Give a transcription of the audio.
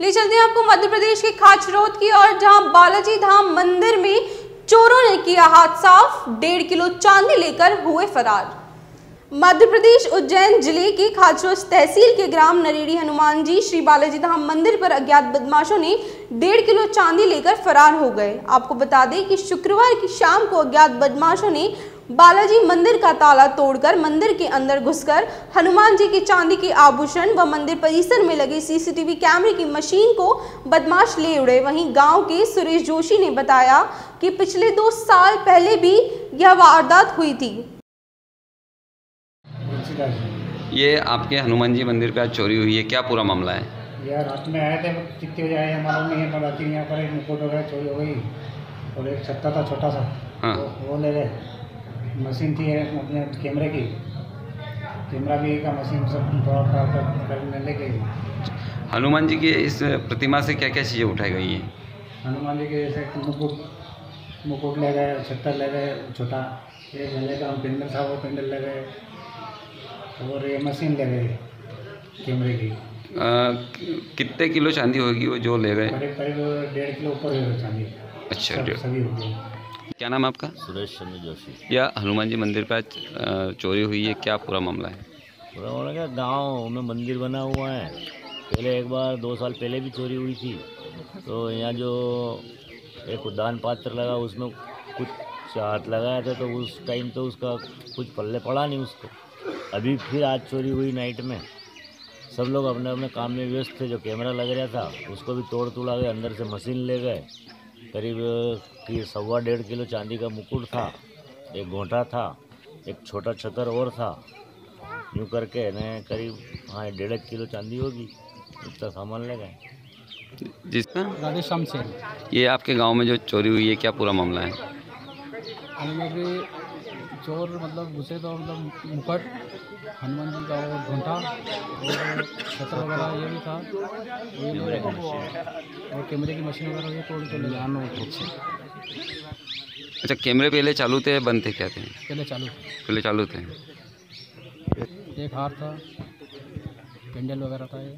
ले चलते हैं आपको मध्य प्रदेश के खाचरोद की और जहाँ बालाजी धाम मंदिर में चोरों ने किया हाथ साफ़ डेढ़ किलो चांदी लेकर हुए फरार। मध्य प्रदेश उज्जैन ज़िले के खाचरोद तहसील के ग्राम नरेड़ी हनुमान जी श्री बालाजी धाम मंदिर पर अज्ञात बदमाशों ने डेढ़ किलो चांदी लेकर फरार हो गए। आपको बता दें कि शुक्रवार की शाम को अज्ञात बदमाशों ने बालाजी मंदिर का ताला तोड़कर मंदिर के अंदर घुसकर हनुमान जी के चांदी के आभूषण व मंदिर परिसर में लगे सीसीटीवी कैमरे की मशीन को बदमाश ले उड़े। वहीं गाँव के सुरेश जोशी ने बताया कि पिछले दो साल पहले भी यह वारदात हुई थी। ये आपके हनुमान जी मंदिर पे आज चोरी हुई है। क्या पूरा मामला है? यार रात में आए थे कितने बजे आए मालूम नहीं है बाकी यहाँ पर एक मुकुट वगैरह चोरी हो गई और एक छत्ता था छोटा सा हाँ। वो, वो ले गए। मशीन थी अपने कैमरे की। कैमरा भी का मशीन सब थोड़ा थोड़ा कर- करने ले गई हनुमान जी की इस प्रतिमा से क्या क्या चीज़ें उठाई गई हैं? हनुमान जी के जैसे मुकुट मुकुट ले गए छत्तर ले गए छोटा। एक गले का हम पेंडल था वो पेंडल ले गए। और ये मशीन ले गए कैमरे की। कितने किलो चांदी होगी वो जो ले गए? करीब करीब डेढ़ किलो ऊपर चांदी। अच्छा डेढ़। सभी हो गए क्या नाम है आपका? सुरेश चंद्र जोशी। या हनुमान जी मंदिर पर चोरी हुई है? क्या पूरा मामला है? पूरा मामला क्या? गाँव में मंदिर बना हुआ है। पहले एक बार दो साल पहले भी चोरी हुई थी। तो यहाँ जो एक उद्यान पात्र लगा उसमें कुछ हाथ लगाया था तो उस टाइम तो उसका कुछ पल्ले पड़ा नहीं उसको। अभी फिर आज चोरी हुई नाइट में। सब लोग अपने अपने काम में व्यस्त थे। जो कैमरा लग रहा था उसको भी तोड़ तोड़ा गए अंदर से मशीन ले गए। करीब की सवा डेढ़ किलो चांदी का मुकुट था एक घोटा था एक छोटा छतर और था। यूँ करके ने करीब हाँ डेढ़ एक किलो चांदी होगी इतना सामान ले गए। जिसका राधे श्याम सेन। ये आपके गाँव में जो चोरी हुई है क्या पूरा मामला है? हमें भी चोर मतलब घुसे तो मतलब मुकट हनुमान जी का वो घंटा और छत्र वगैरह ये भी था। ये और कैमरे की मशीन वगैरह ये तोड़ के ले जान अच्छा। कैमरे पहले चालू थे बंद थे क्या थे पहले चालू पहले चालू थे। एक हार था पेंडल वगैरह था ये।